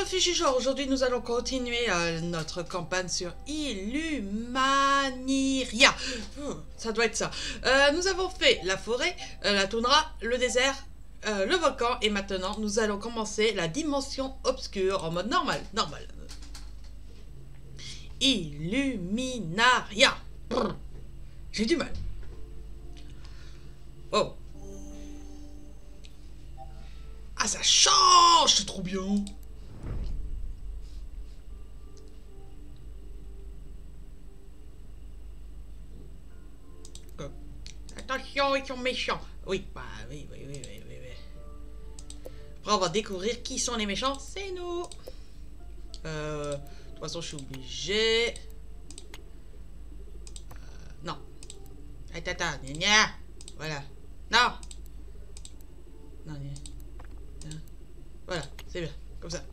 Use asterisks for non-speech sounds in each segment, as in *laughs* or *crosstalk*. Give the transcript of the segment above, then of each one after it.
réfléchisseurs, aujourd'hui nous allons continuer euh, notre campagne sur Illumaniria. Oh, ça doit être ça. Euh, nous avons fait la forêt, euh, la toundra, le désert, le volcan et maintenant nous allons commencer la dimension obscure en mode normal. Normal. Illuminaria. J'ai du mal. Oh. Ah, ça change, c'est trop bien. Attention, ils sont méchants. Oui, bah oui, oui, oui, oui, oui. Après, on va découvrir qui sont les méchants. C'est nous. Euh, de toute façon, je suis obligé. Euh, non. Attends, attends, gna, Voilà. Non. Non, gna. Voilà, c'est bien. Comme ça.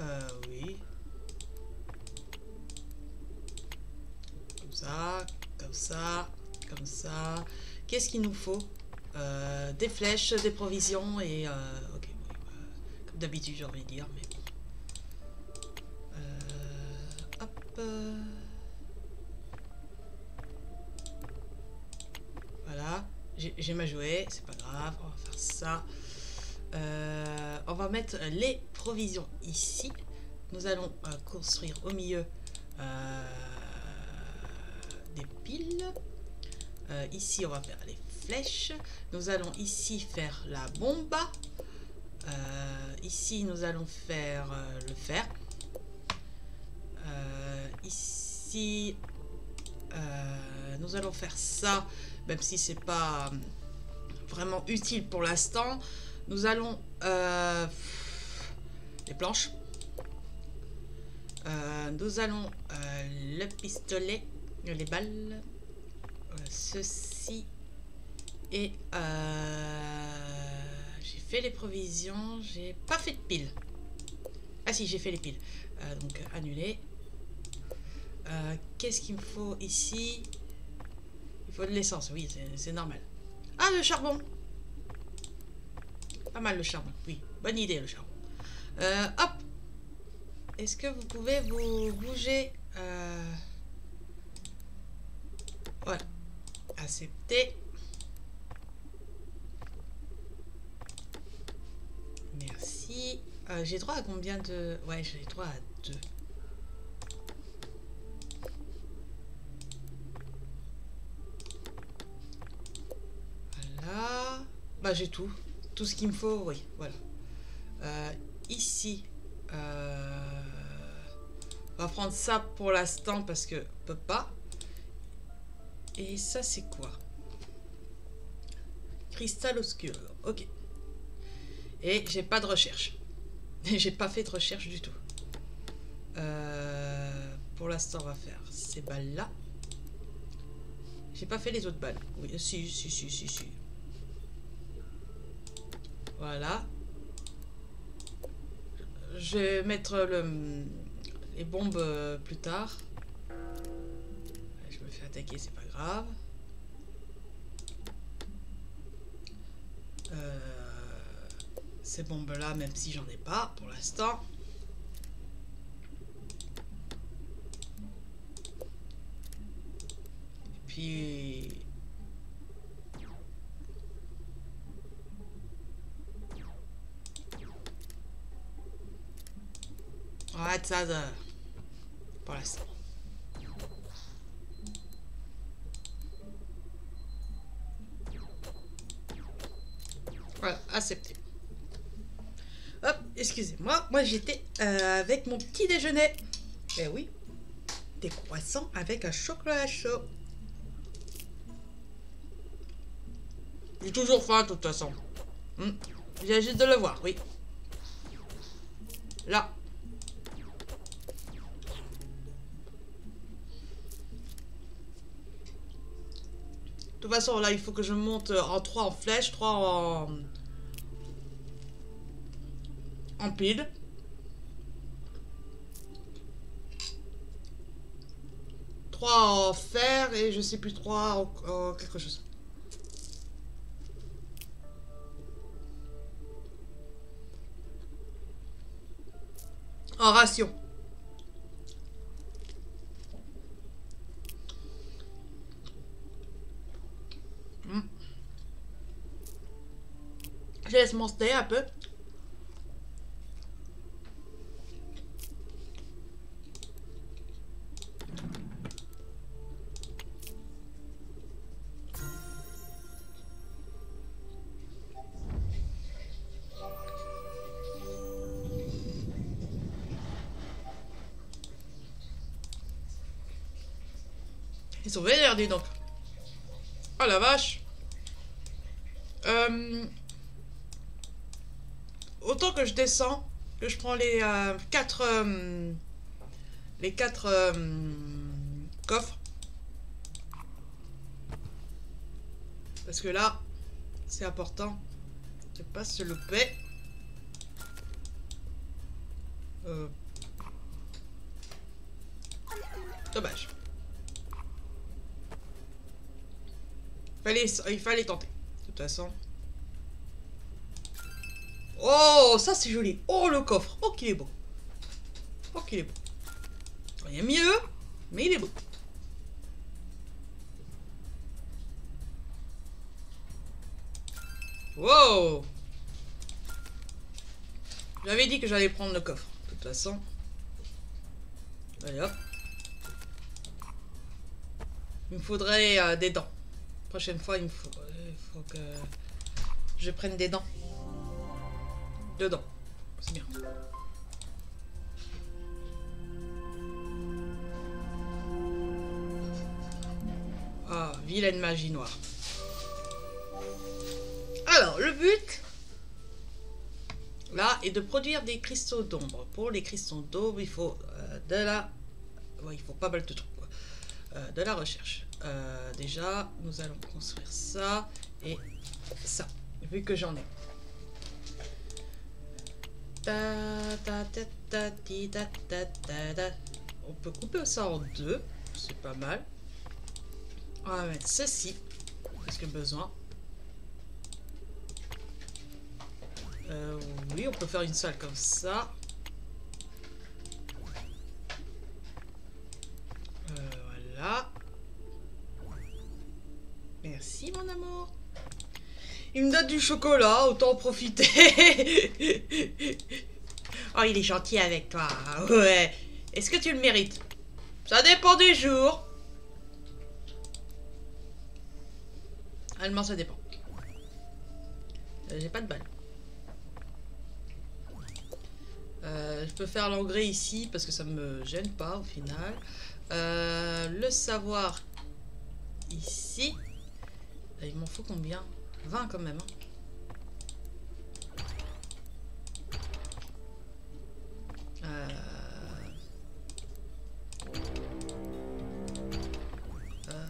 Euh, oui. Comme ça, comme ça. Qu'est-ce qu'il nous faut? Euh, Des flèches, des provisions et... Euh, bah, comme d'habitude j'ai envie de dire, mais euh, hop. Voilà. J'ai ma jouet, c'est pas grave, on va faire ça. on va mettre les provisions ici. Nous allons construire au milieu des piles. Euh, ici, on va faire les flèches. Nous allons ici faire la bombe. Euh, ici, nous allons faire euh, le fer. ici, nous allons faire ça, même si c'est pas vraiment utile pour l'instant. Nous allons les planches. nous allons le pistolet les balles. Euh, ceci. Et euh, j'ai fait les provisions. J'ai pas fait de piles. Ah si, j'ai fait les piles. Euh, donc annuler. Qu'est-ce qu'il me faut ici? Il faut de l'essence, oui, c'est normal. Ah, le charbon Pas mal le charbon, oui. Bonne idée le charbon. hop Est-ce que vous pouvez vous bouger voilà. Accepter. Merci. Euh, j'ai droit à combien de... Ouais, j'ai droit à deux. Voilà. Bah, j'ai tout. Tout ce qu'il me faut, oui. Voilà. Euh, ici. Euh, on va prendre ça pour l'instant parce que peut pas. Et ça, c'est quoi? Cristal obscur. Ok. Et j'ai pas de recherche. *laughs* j'ai pas fait de recherche du tout. Euh, pour l'instant, on va faire ces balles-là. J'ai pas fait les autres balles. Oui, si, si, si, si, si. Voilà. Je vais mettre le, les bombes euh, plus tard. Attaquer, c'est pas grave. Euh, ces bombes-là, même si j'en ai pas pour l'instant. Puis... Ouais, ça, de... pour l'instant. Voilà, accepté. Hop, excusez-moi. Moi, j'étais euh, avec mon petit déjeuner. Eh oui, des croissants avec un chocolat chaud. J'ai toujours faim, de toute façon. Hmm. J'ai juste de le voir, oui. Là. De toute façon, là, il faut que je monte en 3 en flèche, 3 en en pile. Trois en fer et je sais plus trois en, quelque chose. En ration. Hmm. Je laisse monter un peu. Ils sont donc. Oh la vache. Euh, autant que je descends, que je prends les 4 euh, les quatre euh, coffres. Parce que là, c'est important de pas se louper. Dommage. Il fallait tenter. De toute façon. Oh, ça c'est joli. Oh, le coffre. Oh, qu'il est beau. Oh, qu'il est beau. A mieux, mais il est beau. Wow J'avais dit que j'allais prendre le coffre. De toute façon. Allez. Il me faudrait euh, des dents prochaine fois, il faut, faut que je prenne des dents. Dedans. C'est bien. Ah, vilaine magie noire. Alors, le but, là, est de produire des cristaux d'ombre. Pour les cristaux d'ombre, il faut euh, de la... il faut pas mal de trucs. Euh, de la recherche. Euh, déjà, nous allons construire ça et ça, vu que j'en ai. On peut couper ça en deux, c'est pas mal. On va mettre ceci, parce que besoin. Euh, oui, on peut faire une salle comme ça. Il me donne du chocolat, autant en profiter. *laughs* oh, il est gentil avec toi. Ouais. Est-ce que tu le mérites? Ça dépend du jour. Allemand, ça dépend. Euh, j'ai pas de balle. Euh, je peux faire l'engrais ici parce que ça me gêne pas au final. Euh, le savoir ici. Il m'en faut combien? 20 quand même. Hein. Euh, euh,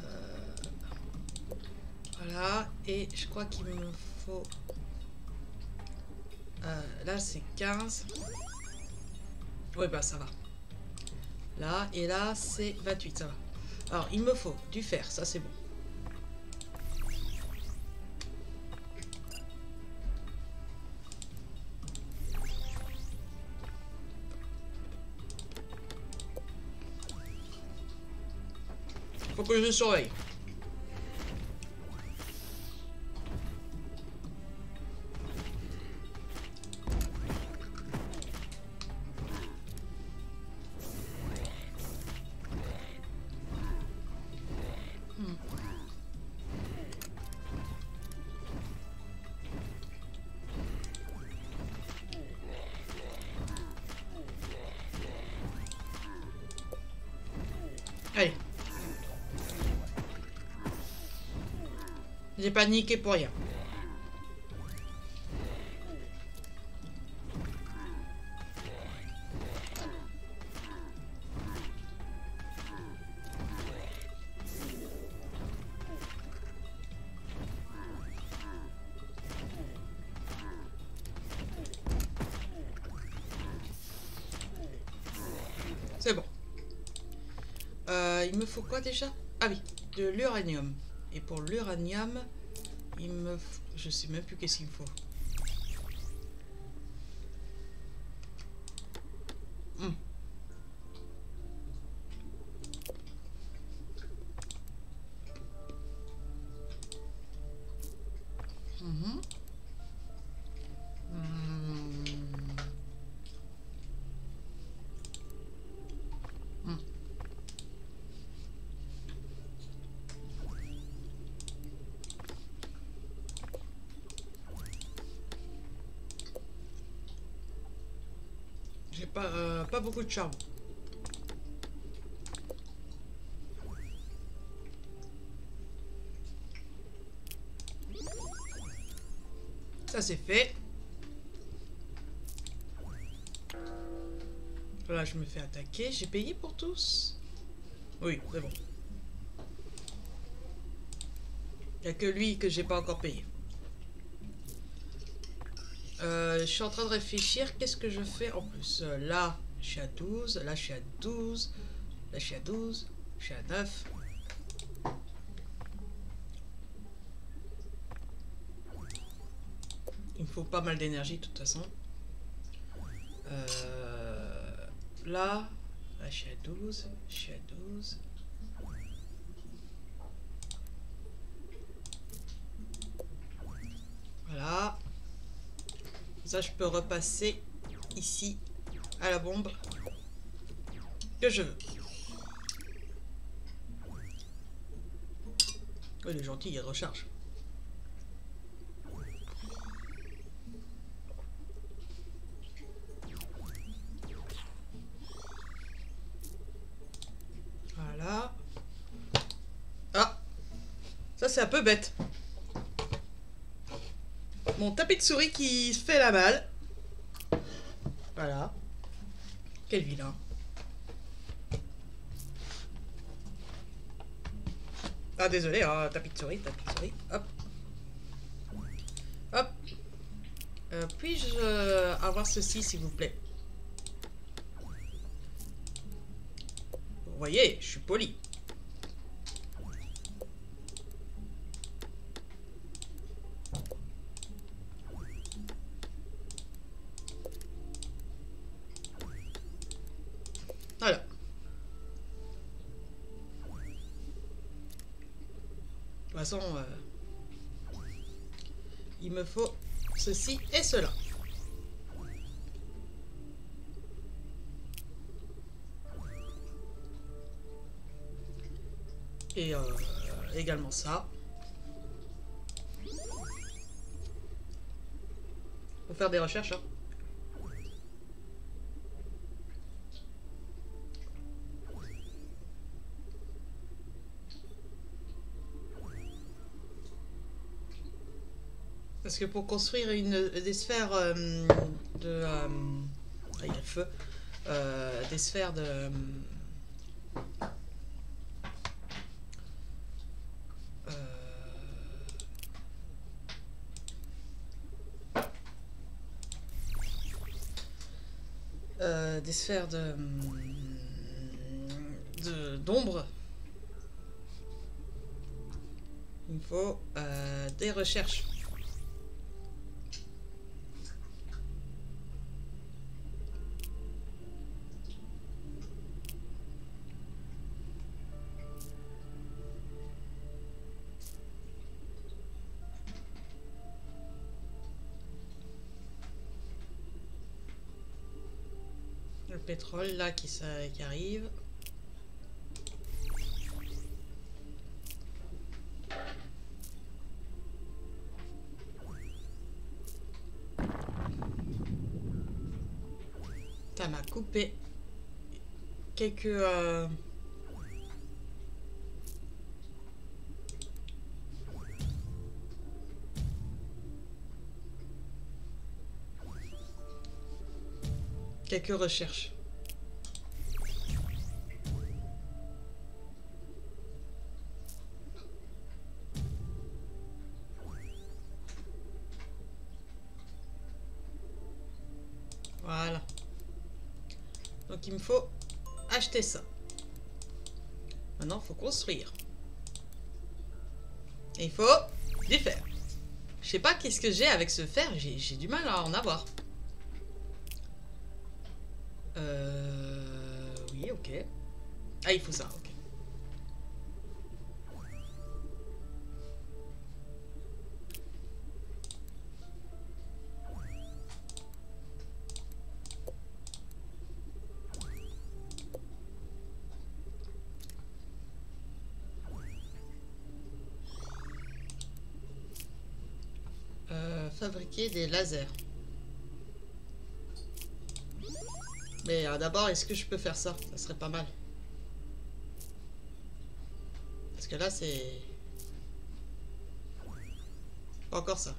voilà, et je crois qu'il me faut... là, c'est 15. Oui, bah ça va. Là, et là, c'est 28, ça va. Alors, il me faut du fer, ça c'est bon. Faut que je paniqué pour rien. C'est bon. Euh, il me faut quoi déjà? Ah oui, de l'uranium. Et pour l'uranium, il me... Je sais même plus qu'est-ce qu'il me faut. Pas, euh, pas beaucoup de charme. Ça c'est fait. Voilà, je me fais attaquer. J'ai payé pour tous Oui, c'est bon. Il n'y a que lui que j'ai pas encore payé. Euh, je suis en train de réfléchir. Qu'est-ce que je fais en plus? Euh, Là, je suis à 12. Là, je suis à 12. Là, je suis à 12. Je suis à 9. Il me faut pas mal d'énergie de toute façon. Euh, là, là, je suis à 12. Je suis à 12. Voilà. Ça, je peux repasser ici à la bombe que je veux. Oh, il est gentil, il recharge. Voilà. Ah Ça, c'est un peu bête. Mon tapis de souris qui fait la balle. Voilà. Quel vilain. Ah désolé, hein, tapis de souris, tapis de souris. Hop. Hop. Euh, Puis-je euh, avoir ceci, s'il vous plaît? Vous voyez, je suis poli. Euh, il me faut ceci et cela. Et euh, également ça. Faut faire des recherches. Hein. Parce que pour construire une, des sphères euh, de... euh, feu. Euh, des sphères de... des sphères de... d'ombre. Il faut des recherches. Pétrole là qui, ça- qui arrive. Ça m'a coupé quelques... euh, quelques recherches. Voilà. Donc il me faut acheter ça. Maintenant, il faut construire. Et il faut du fer. Je sais pas qu'est-ce que j'ai avec ce fer, j'ai j'ai du mal à en avoir. Euh... Oui, ok. Ah, il faut ça, ok. Euh, fabriquer des lasers. Mais euh, d'abord, est-ce que je peux faire ça? Ça serait pas mal. Parce que là, c'est... Pas encore ça.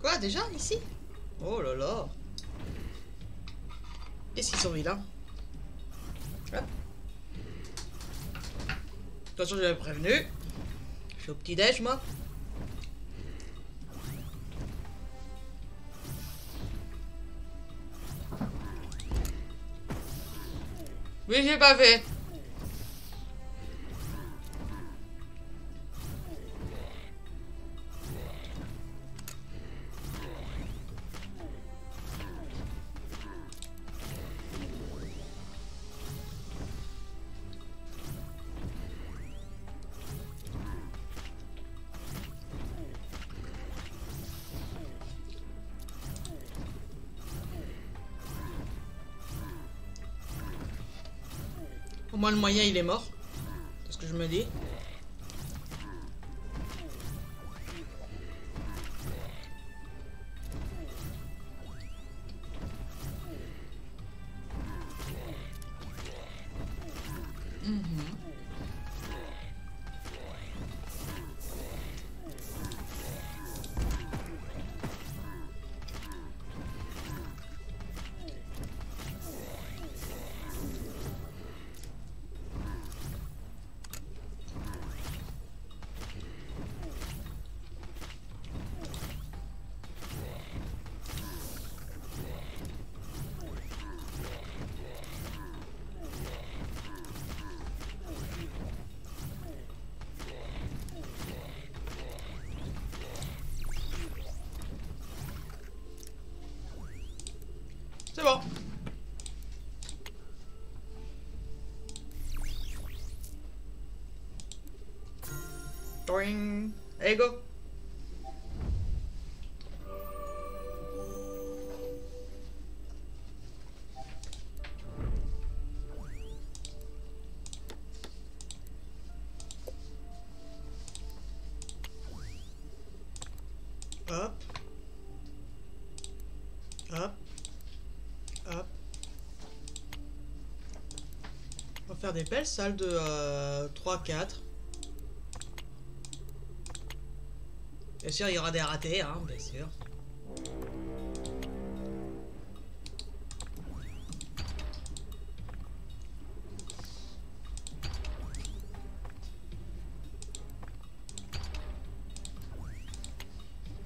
Quoi, déjà, ici? Oh là là Qu'est-ce qu'ils sont mis là? De toute façon, j'avais prévenu. Je suis au petit-déj, moi. Oui, j'ai moins le moyen il est mort. C'est ce que je me dis. C'est bon. Toing. Allez, go. Faire des belles salles de euh, 3-4. Bien sûr, il y aura des ratés, hein, bien sûr.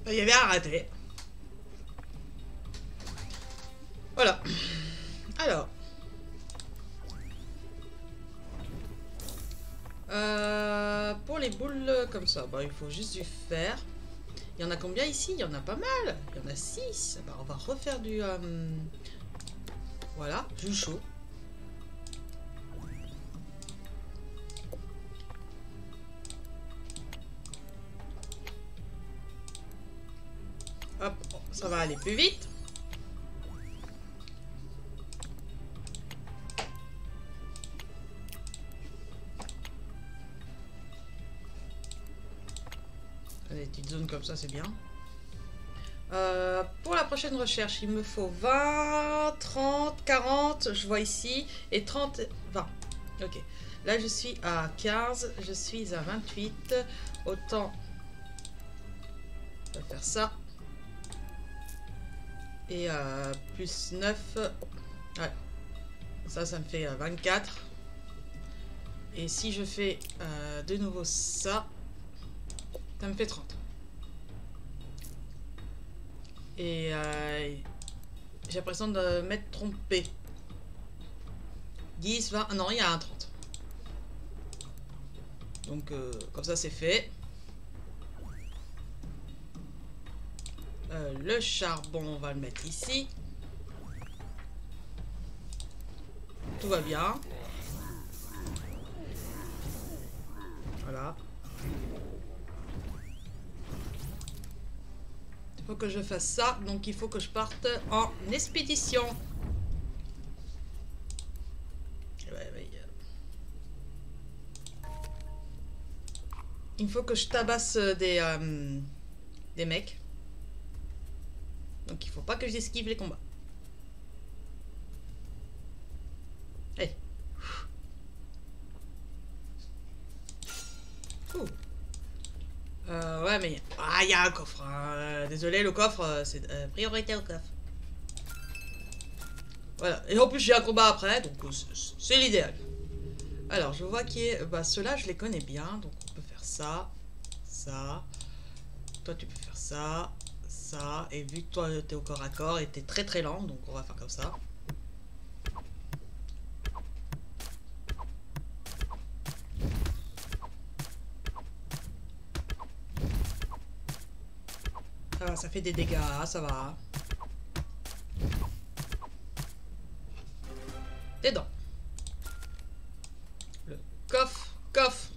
Il y avait un raté. Bah, il faut juste du fer. Il y en a combien ici? Il y en a pas mal. Il y en a 6. Bah, on va refaire du... euh, Voilà, du chaud. Hop, ça va aller plus vite. Petites comme ça, c'est bien. Euh, pour la prochaine recherche, il me faut 20, 30, 40, je vois ici, et 30, 20. Ok. Là, je suis à 15, je suis à 28. Autant faire ça. Et euh, plus 9. Ouais. Ça, ça me fait euh, 24. Et si je fais euh, de nouveau ça, ça me fait 30. Et euh, j'ai l'impression de m'être trompé. 10, 20, ah non, il y a un 30. Donc, euh, comme ça, c'est fait. Euh, le charbon, on va le mettre ici. Tout va bien. Voilà. Faut que je fasse ça, donc il faut que je parte en expédition. Il faut que je tabasse des, euh, des mecs. Donc il faut pas que j'esquive les combats. Allez. Euh, ouais, mais... Ah, il y a un coffre. Hein. Euh, désolé, le coffre, euh, c'est priorité au coffre. Voilà. Et en plus, j'ai un combat après, donc c'est l'idéal. Alors, je vois qu'il est... Bah, ceux-là, je les connais bien, donc on peut faire ça, ça. Toi, tu peux faire ça, ça. Et vu que toi, t'es au corps à corps et t'es très très lent, donc on va faire comme ça. Des dégâts, ça va. Des dents. Le coffre, coffre.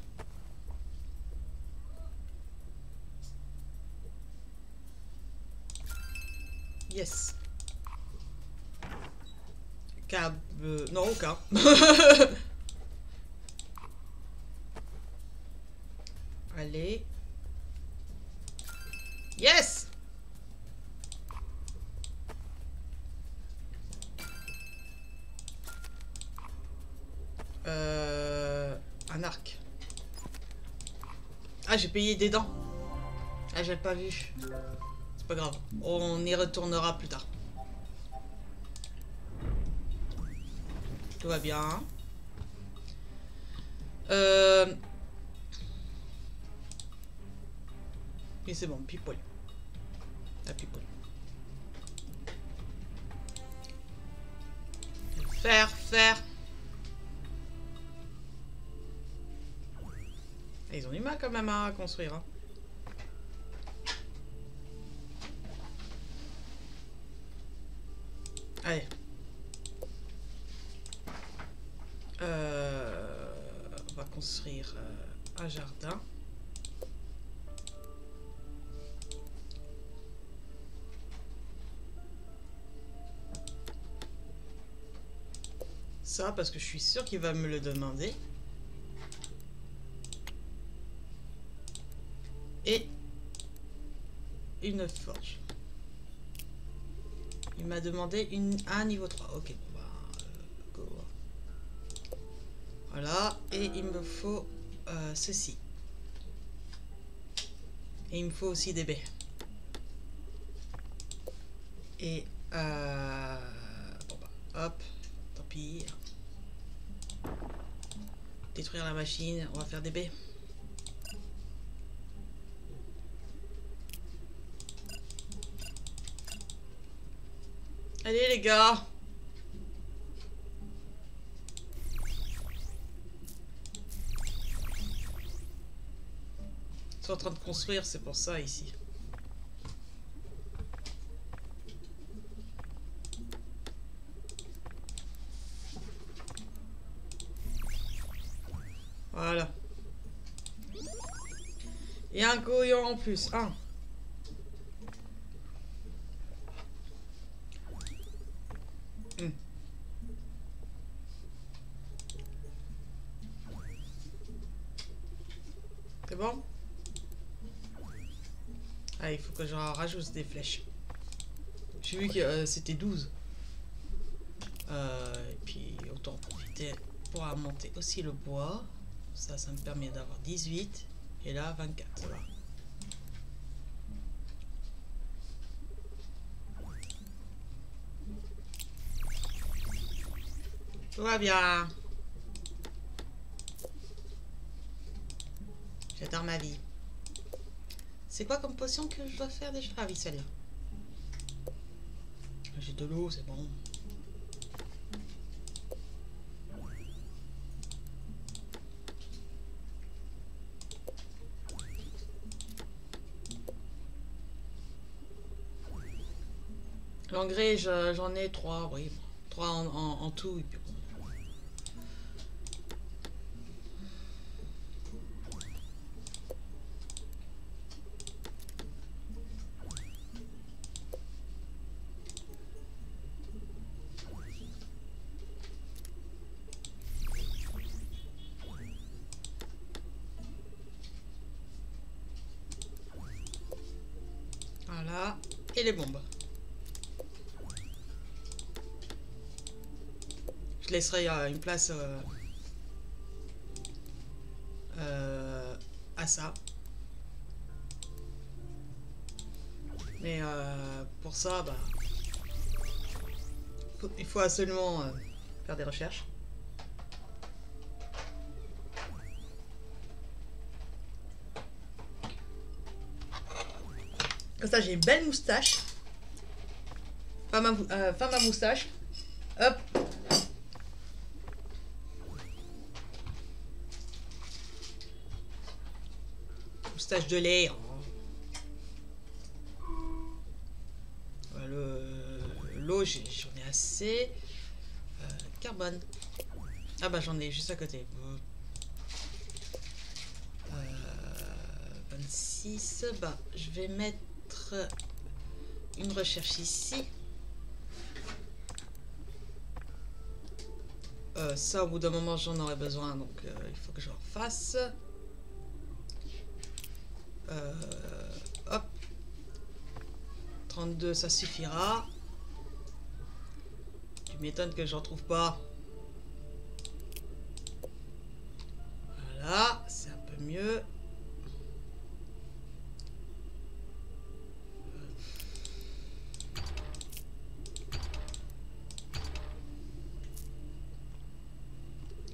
Yes. Cab... Euh, non, aucun. *laughs* Allez. Yes Euh... Un arc. Ah, j'ai payé des dents. Ah, j'ai pas vu pas grave. On y retournera plus tard. Tout va bien. Euh... C'est bon, people. La people. Faire, faire. Ils ont du mal quand même à construire. Hein. Allez. Euh, on va construire euh, un jardin. Ça, parce que je suis sûr qu'il va me le demander. Et une forge. Il m'a demandé une, un niveau 3. Ok, bah, euh, go. Voilà, et il me faut euh, ceci. Et il me faut aussi des baies. Et euh, bon bah, hop, tant pis. Détruire la machine, on va faire des baies. Allez les gars Ils sont en train de construire, c'est pour ça ici. Voilà. Et un goyon en plus. Un. Ah, il faut que j'en rajoute des flèches. J'ai vu que euh, c'était 12. Euh, et puis, autant profiter pour monter aussi le bois. Ça, ça me permet d'avoir 18. Et là, 24. Tout va bien. J'adore ma vie. C'est quoi comme potion que je dois faire déjà? Ah oui, celle-là. J'ai de l'eau, c'est bon. L'engrais, je- j'en ai trois, oui. Trois en, en- en tout. et puis laisserai euh, une place euh, euh, à ça. Mais pour ça, bah, il faut absolument faire des recherches. Comme ça, j'ai une belle moustache. Femme à moustache. Hop. De lait. hein. L'eau, j'en ai assez. Euh, carbone. Ah bah j'en ai juste à côté. Euh, 26. Bah, je vais mettre une recherche ici. Euh, ça, au bout d'un moment, j'en aurai besoin, donc euh, il faut que je refasse. Euh, hop. 32, ça suffira. Tu m'étonnes que j'en trouve pas. Voilà, c'est un peu mieux.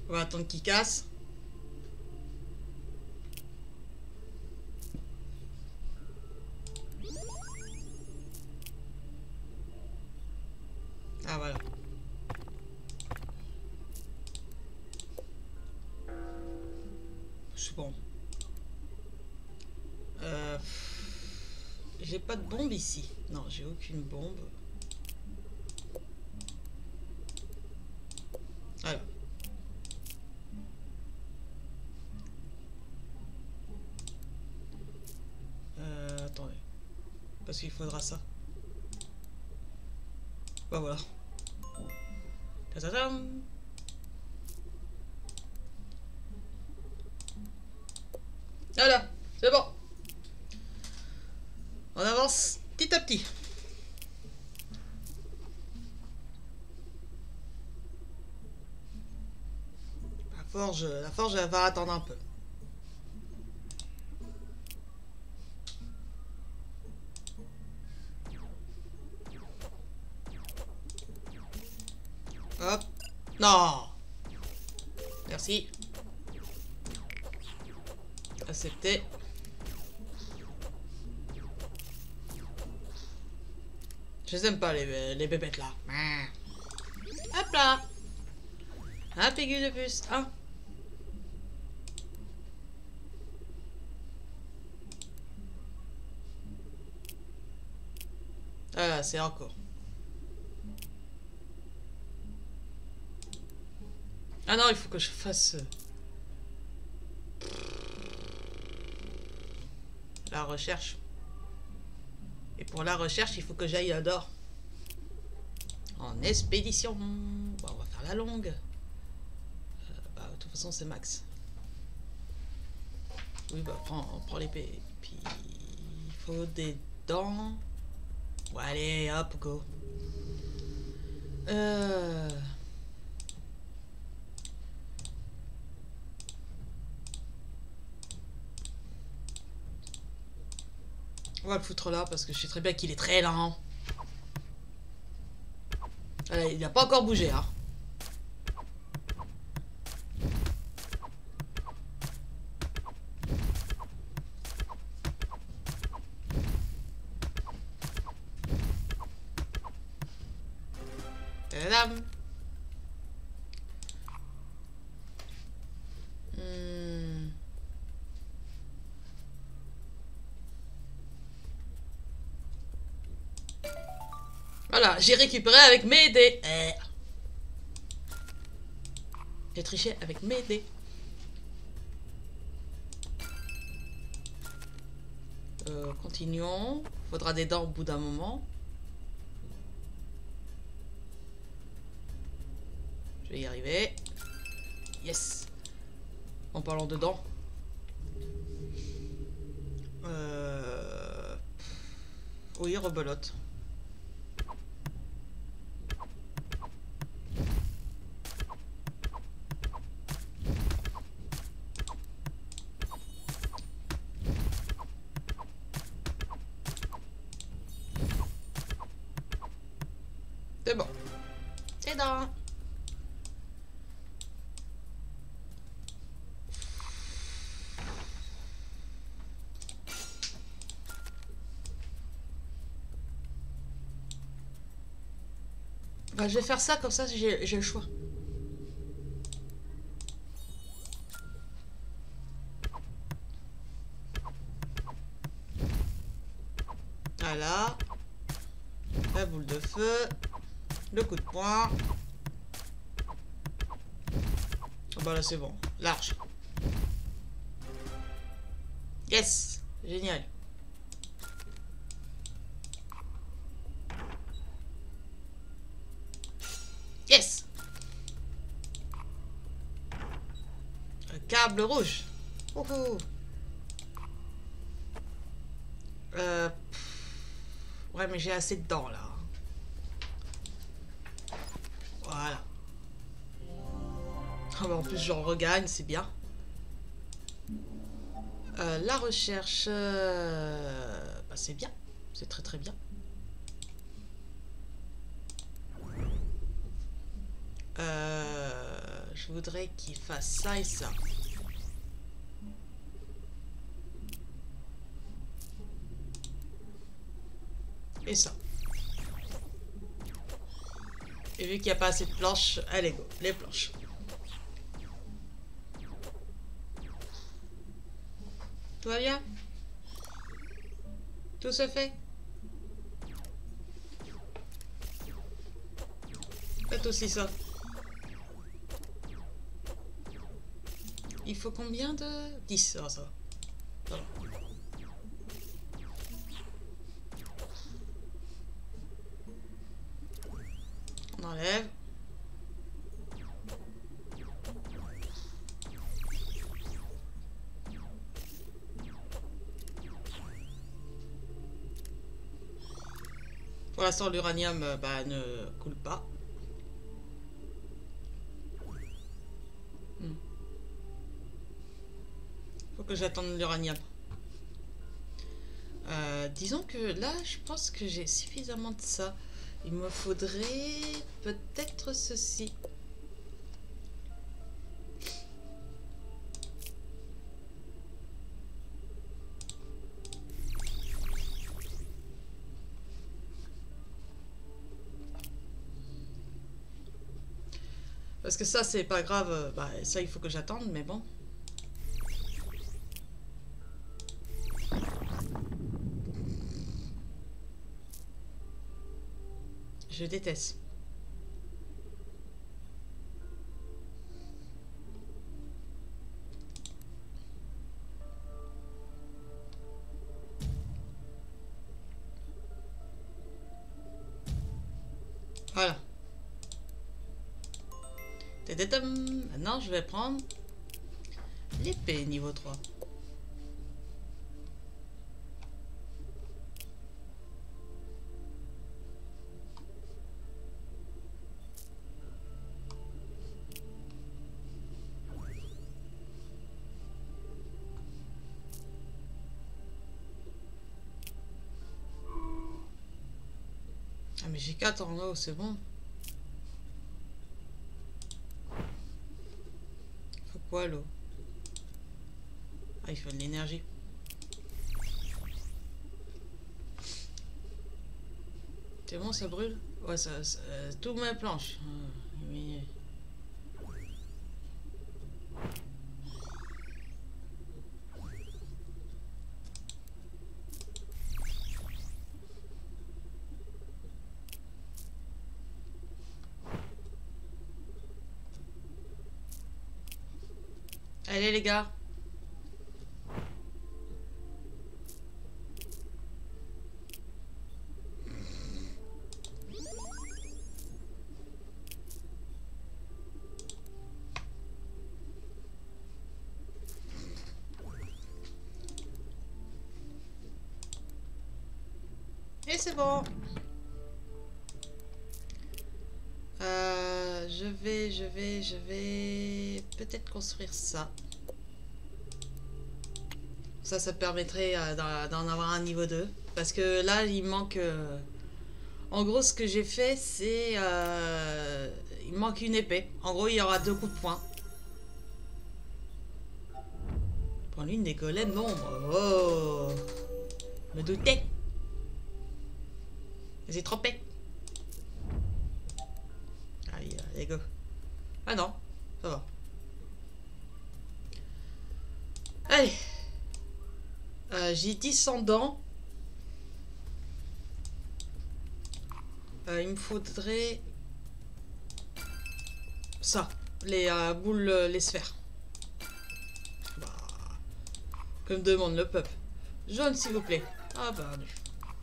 On va attendre qu'il casse. Ici. Non, j'ai aucune bombe. Alors. Euh, attendez. Parce qu'il faudra ça. Bah voilà. Ta-ta-tam. Voilà, c'est bon. On avance petit à petit. La la forge va attendre un peu. Hop. Non. Merci. Accepté. Je les aime pas les, les bébêtes là. Hop là. Un pégu de plus. Un. Encore. Ah non, il faut que je fasse... euh, La recherche. Et pour la recherche, il faut que j'aille à Dor. En expédition. Bon, on va faire la longue. Euh, bah, de toute façon, c'est max. Oui, bah, prends, on prend l'épée. Puis, il faut des dents. Allez, hop, go. Euh... On va le foutre là parce que je sais très bien qu'il est très lent. Allez, il n'a pas encore bougé, hein. J'ai récupéré avec mes dés. J'ai triché avec mes dés. Euh, continuons. Faudra des dents au bout d'un moment. Je vais y arriver. Yes. En parlant de dents. Euh... Oui, rebelote. Je vais faire ça comme ça, j'ai le choix. Voilà. La boule de feu. Le coup de poing. Ah bah là c'est bon. Large. Yes Génial. Yes Câble rouge. Ouhou. Euh... Ouais mais j'ai assez de dents là. Voilà. Ah bah en plus j'en regagne, c'est bien. Euh, la recherche, euh, bah, c'est bien, c'est très très bien. Euh, je voudrais qu'il fasse ça et ça. Et ça. Et vu qu'il n'y a pas assez de planches, allez go, les planches. Tout va bien? Tout se fait? Faites aussi ça. Il faut combien de... 10, ah, ça va. Pour l'instant, l'uranium euh, bah, ne coule pas. Hmm. Faut que j'attende l'uranium. Euh, disons que là, je pense que j'ai suffisamment de ça. Il me faudrait peut-être ceci. Parce que ça, c'est pas grave. Bah, ça, il faut que j'attende, mais bon. Je déteste. Maintenant, je vais prendre l'épée niveau 3. Ah mais j'ai 4 en haut, c'est bon. Faut quoi l'eau? Ah il faut de l'énergie. C'est bon, ça brûle? Ouais, ça, euh, tout mes planches. Ah, mais... Allez Et c'est bon. Euh, je vais, je vais, je vais peut-être construire ça. Ça, ça permettrait euh, d'en avoir un niveau 2. Parce que là, il manque... Euh, en gros, ce que j'ai fait, c'est... il manque une épée. En gros, il y aura deux coups de poing. Pour l'une des golems d'ombre. Oh Me doutais Vas-y, trompé. Allez, allez, go. Ah non, ça va. Allez. 10 dents. Euh, il me faudrait... Ça. Les euh, boules, euh, les sphères. Bah, comme demande le peuple. Jaune, s'il vous plaît. Ah bah,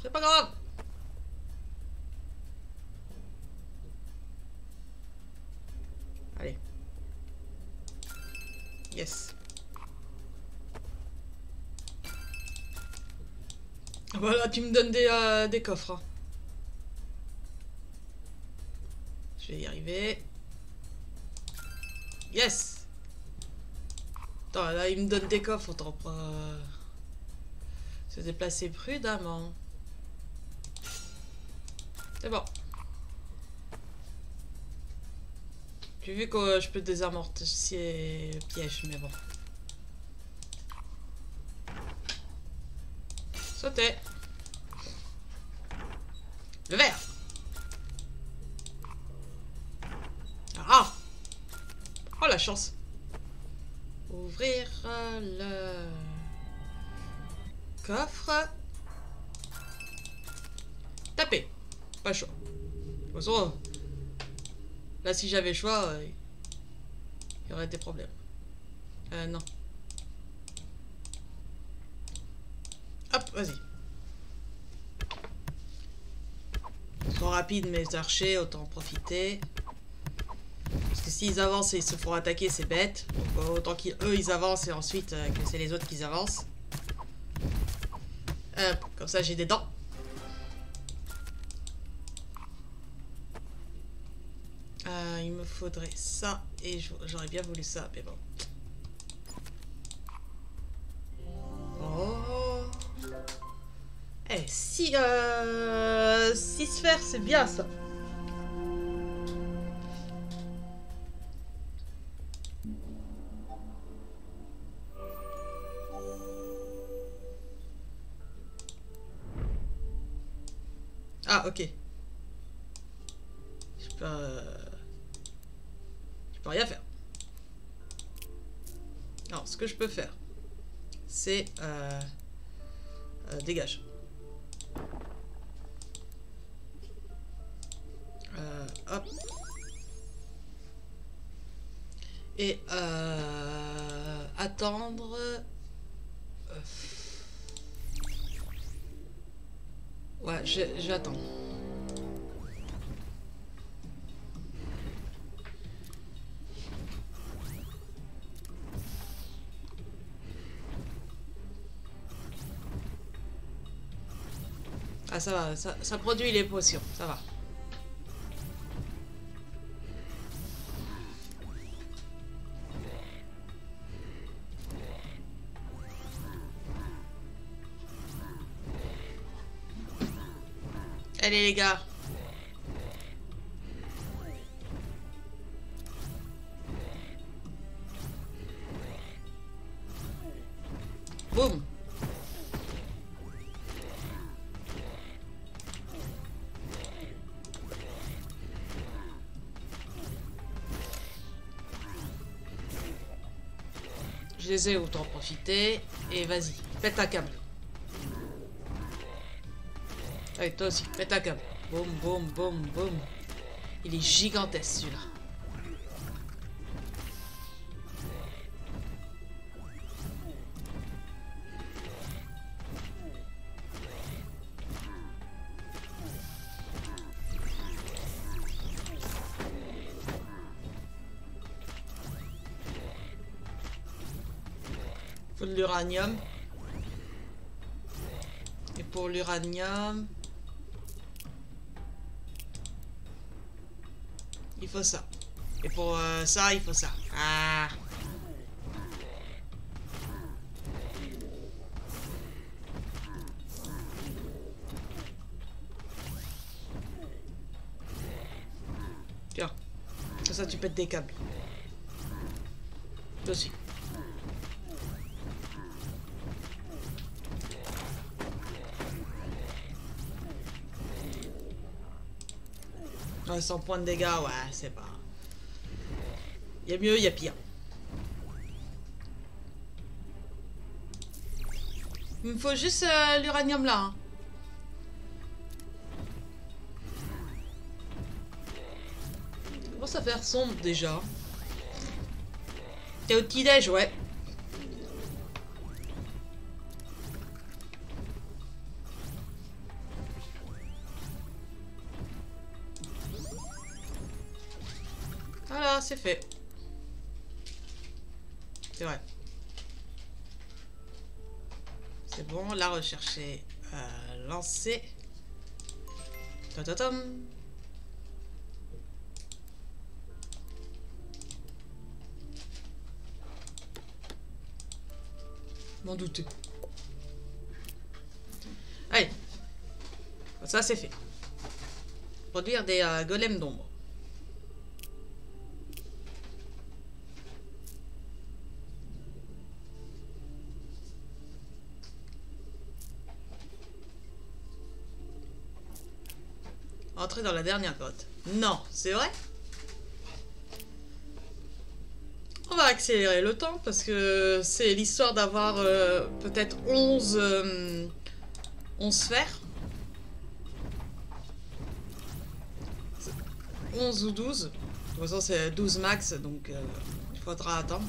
c'est pas grave. Voilà, tu me donnes des, euh, des coffres. Hein. Je vais y arriver. Yes Attends, là, il me donne des coffres, autant pas... Se déplacer prudemment. C'est bon. J'ai vu que je peux désamortir piège, mais bon. Le verre. Ah Oh la chance. Ouvrir le coffre. Taper. Pas chaud. De toute façon, Là, si j'avais le choix, euh, il y aurait des problèmes. Euh, non. Vas-y. Ils sont rapides, mes archers, autant en profiter. Parce que s'ils avancent et ils se font attaquer, c'est bête. Donc, euh, autant qu'eux, ils avancent et ensuite euh, que c'est les autres qui avancent. Comme ça, j'ai des dents. il me faudrait ça et j'aurais bien voulu ça, mais bon. Oh. Eh, si, euh, six sphères, c'est bien ça. Ah, ok. Je peux... Euh, peux rien faire. Alors, ce que je peux faire, c'est... Euh, euh, dégage. Et attendre... Ouais, j'attends. Ah, ça va, ça produit les potions, ça va. Allez les gars. Boum. Je les ai, autant profiter. Et vas-y, pète ta câble. Allez, toi aussi, fais ta gomme. Boum, boum, boum, boum. Il est gigantesque, celui-là. Faut de l'uranium. Et pour l'uranium... faut ça. Et pour ça, il faut ça. Ah Tiens. Comme ça, tu pètes des câbles. Toi aussi. 100 points de dégâts, ouais, c'est pas... Il y a mieux, il y a pire. Il me faut juste euh, l'uranium là. Hein. Comment ça faire sombre déjà? T'es au petit-déj, ouais. C'est fait. C'est vrai. C'est bon, la recherche est euh, lancée. Ta-ta-tam. M'en douter. Allez. Ça, c'est fait. Produire des euh, golems d'ombre. Dans la dernière grotte. Non, c'est vrai On va accélérer le temps parce que c'est l'histoire d'avoir euh, peut-être 11, 11 sphères. 11 ou 12. De toute façon, c'est 12 max, donc euh, il faudra attendre.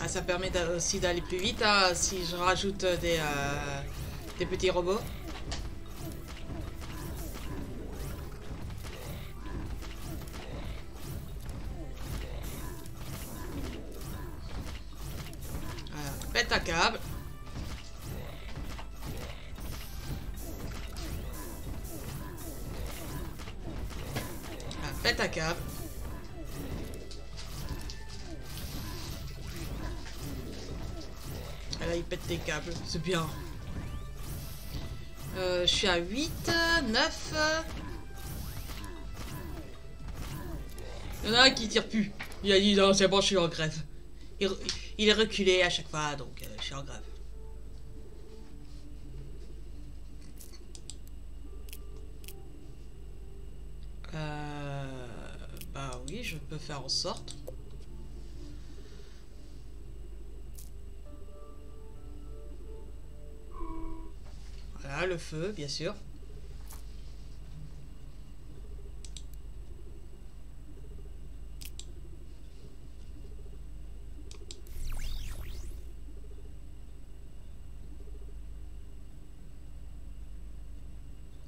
Ah, ça permet aussi d'aller plus vite hein, si je rajoute des, euh, des petits robots. Pète un câble. Ah, Là, il pète des câbles, c'est bien. Euh, je suis à 8, 9. Il y en a un qui tire plus. Il a dit non, c'est bon, je suis en grève. Il, il est reculé à chaque fois, donc euh, je suis en grève. Euh, bah oui, je peux faire en sorte. Voilà, le feu, bien sûr.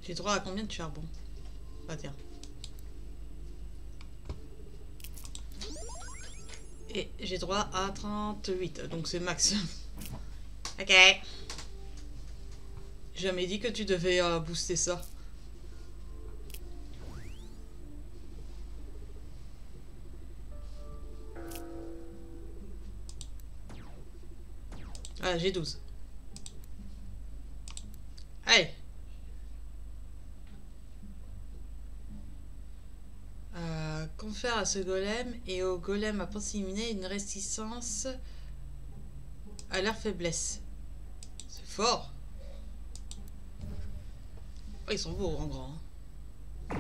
J'ai droit à combien de charbon? Et j'ai droit à 38, donc c'est max. *laughs* ok. Jamais dit que tu devais euh, booster ça. Ah, j'ai 12. Allez. À ce golem et au golem à proximité une résistance à leur faiblesse. C'est fort. Oh, ils sont beaux en grand. hein.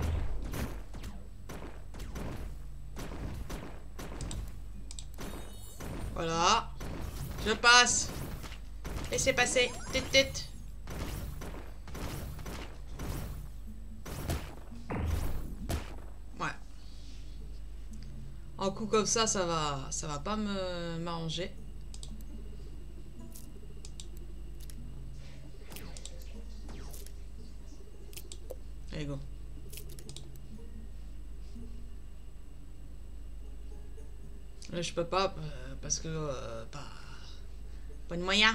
Voilà. Je passe. Laissez passer. Tut, tut. Ouais. Coup comme ça, ça va, ça va pas m'arranger. Allez, go. Là, je peux pas euh, parce que euh, pas, pas de moyens.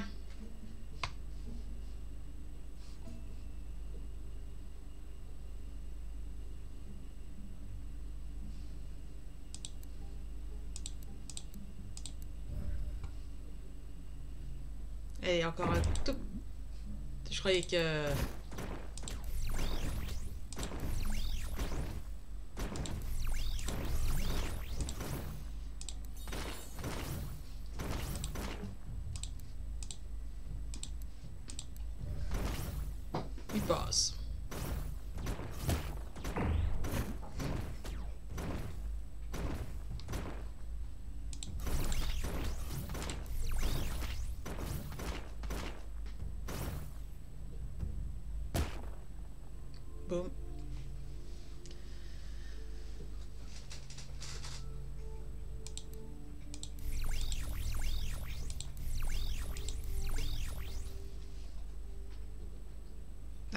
Encore un tout. Je croyais que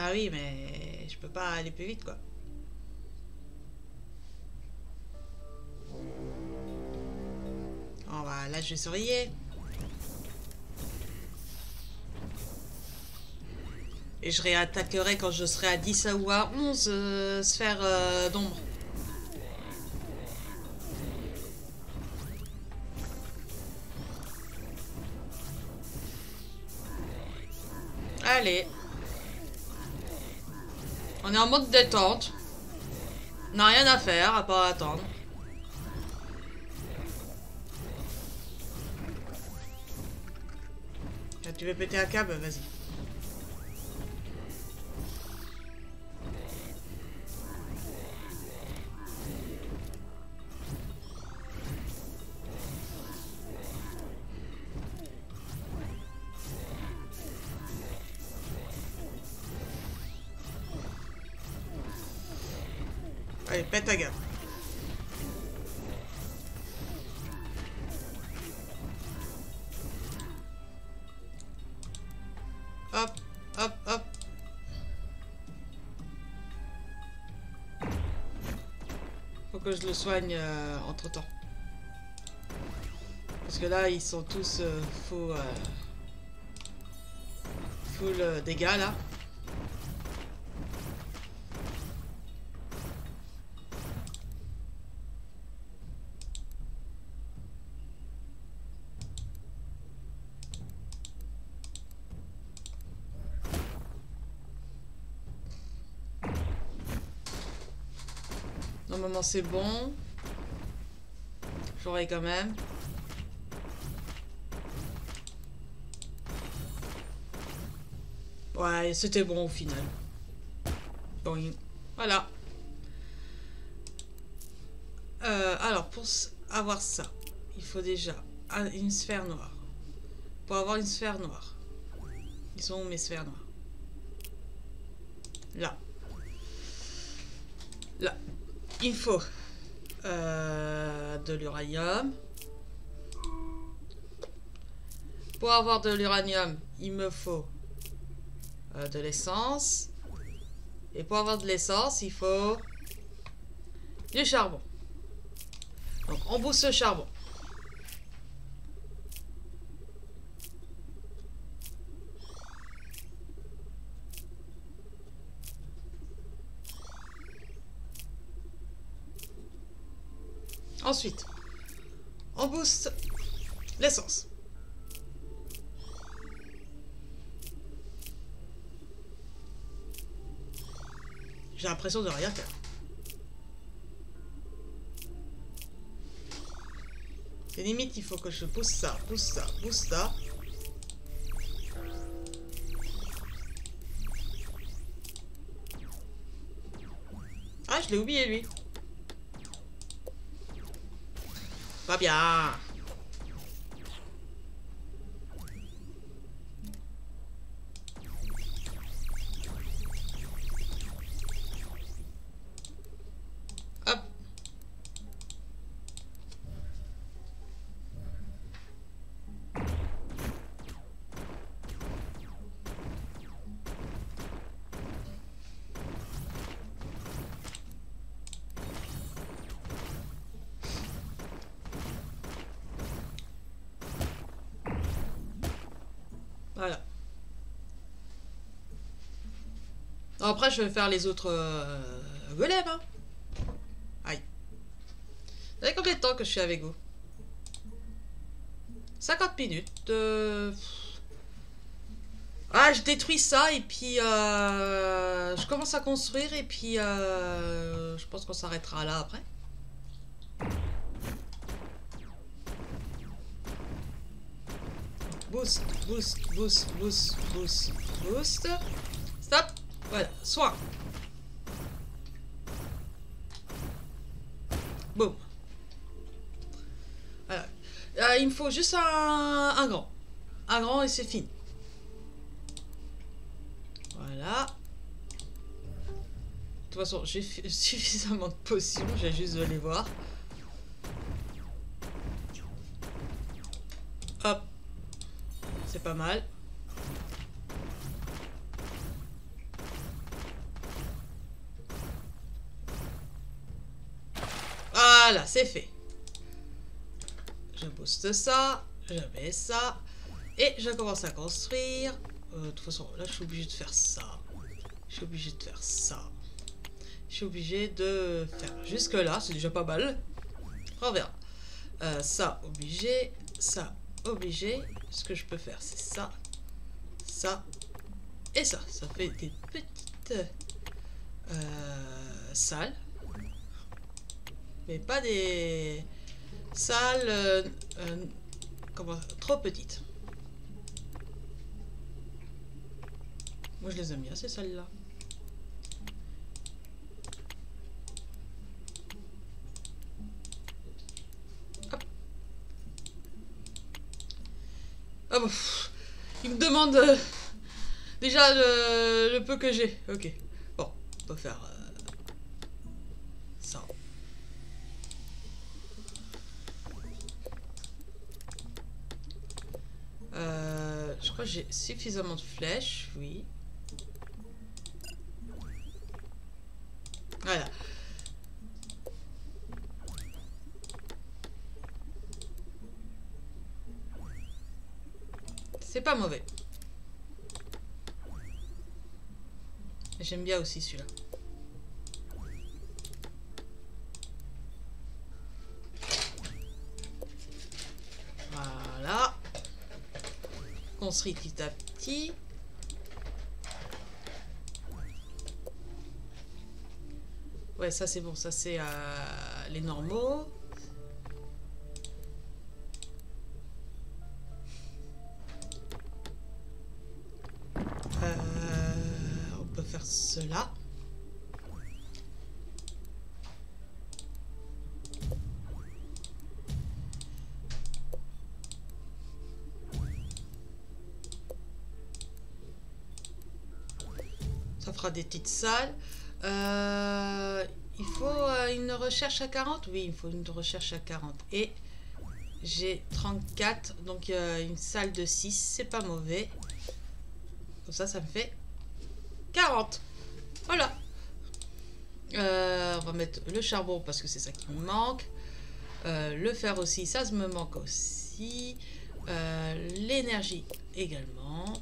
Ah oui, mais je peux pas aller plus vite, quoi. Oh, bah, là, je vais surveiller. Et je réattaquerai quand je serai à 10 ou à 11 euh, sphères euh, d'ombre. En mode détente. N'a rien à faire à part attendre. tu veux péter un câble Vas-y. Je le soigne euh, entre temps. Parce que là, ils sont tous euh, faux... Euh, full dégâts là. C'est bon. J'aurai quand même. Ouais, c'était bon au final. Bon, voilà. Euh, alors, pour avoir ça, il faut déjà une sphère noire. Pour avoir une sphère noire. Ils sont où mes sphères noires? Là. Là il faut euh, de l'uranium. Pour avoir de l'uranium, il me faut euh, de l'essence. Et pour avoir de l'essence, il faut du charbon. Donc on booste le charbon. Ensuite, on booste l'essence. J'ai l'impression de rien faire. C'est limite, il faut que je pousse ça, pousse ça, pousse ça. Ah, je l'ai oublié, lui. Pas bien. Après, je vais faire les autres euh, golems. Hein. Aïe. Vous savez combien de temps que je suis avec vous? 50 minutes. Euh... Ah, je détruis ça et puis euh, je commence à construire et puis euh, je pense qu'on s'arrêtera là après. Boost, boost, boost, boost, boost, boost. Voilà, soin. Boum. Euh, il me faut juste un, un grand. Un grand et c'est fini. Voilà. De toute façon, j'ai *laughs* suffisamment de potions, j'ai juste de les voir. Hop. C'est pas mal. Fait. Je booste ça, je mets ça, et je commence à construire. Euh, de toute façon, là, je suis obligé de faire ça. Je suis obligé de faire ça. Je suis obligé de faire jusque là, c'est déjà pas mal. On verra. Euh, ça, obligé. Ça, obligé. Ce que je peux faire, c'est ça, ça et ça. Ça fait des petites euh, salles. Mais pas des salles comment, trop petites. Moi, je les aime bien, ces salles-là. Ah. Il me demande euh, déjà le, peu que j'ai. Ok. Bon, on va faire euh, ça. Euh, je crois que j'ai suffisamment de flèches, oui. Voilà. C'est pas mauvais. J'aime bien aussi celui-là. Voilà. Construit petit à petit. Ouais, ça c'est bon, ça c'est euh, les normaux. Euh, on peut faire cela. Des petites salles. Euh, il faut euh, une recherche à 40 Oui, il faut une recherche à 40. Et j'ai 34, donc euh, une salle de 6, c'est pas mauvais. Comme ça, ça me fait 40. Voilà. on va mettre le charbon parce que c'est ça qui me manque. le fer aussi, ça me manque aussi. L'énergie également.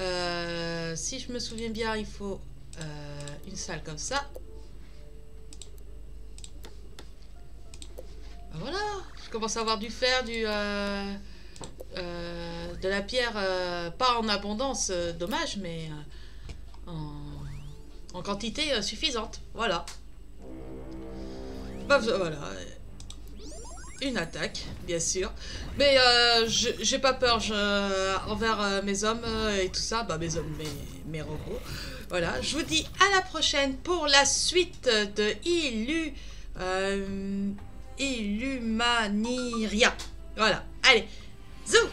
Euh, si je me souviens bien, il faut euh, une salle comme ça. Ben voilà, je commence à avoir du fer, du, euh, de la pierre, pas en abondance, dommage, mais en, quantité suffisante. Voilà. Voilà une attaque, bien sûr. Mais euh, j'ai pas peur envers euh, mes hommes euh, et tout ça. Bah, mes hommes, mes, mes. Voilà, je vous dis à la prochaine pour la suite de Illu... Illumaniria. Voilà, allez, zou